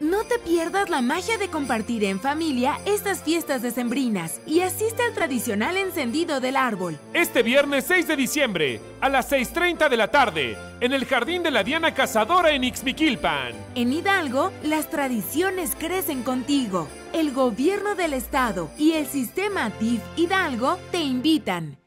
No te pierdas la magia de compartir en familia estas fiestas decembrinas y asiste al tradicional encendido del árbol. Este viernes 6 de diciembre, a las 6.30 de la tarde, en el Jardín de la Diana Cazadora en Ixmiquilpan. En Hidalgo, las tradiciones crecen contigo. El gobierno del estado y el sistema DIF Hidalgo te invitan.